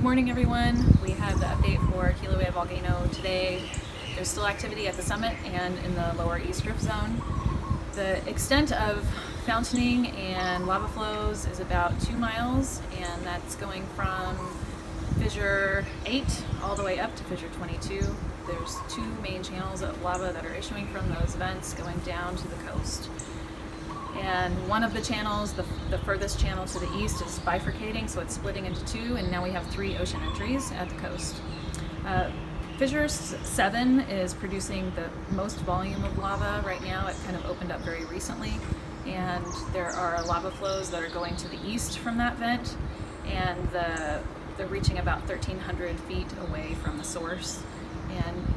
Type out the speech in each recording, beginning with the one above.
Good morning everyone. We have the update for Kilauea Volcano today. There's still activity at the summit and in the lower east drift zone. The extent of fountaining and lava flows is about two miles and that's going from fissure 8 all the way up to fissure 22. There's two main channels of lava that are issuing from those vents going down to the coast and one of the channels, the, the furthest channel to the east is bifurcating, so it's splitting into two, and now we have three ocean entries at the coast. Uh, Fissure 7 is producing the most volume of lava right now. It kind of opened up very recently, and there are lava flows that are going to the east from that vent, and the, they're reaching about 1,300 feet away from the source. And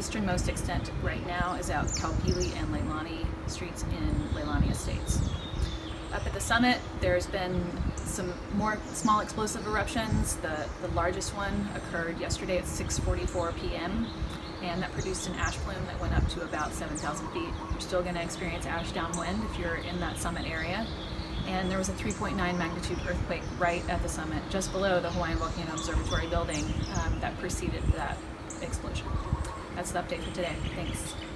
easternmost extent right now is out Kaupili and Leilani streets in Leilani Estates. Up at the summit, there's been some more small explosive eruptions. The, the largest one occurred yesterday at 6.44 p.m. and that produced an ash plume that went up to about 7,000 feet. You're still going to experience ash downwind if you're in that summit area. And there was a 3.9 magnitude earthquake right at the summit, just below the Hawaiian Volcano Observatory building um, that preceded that explosion. That's the update for today. Thanks.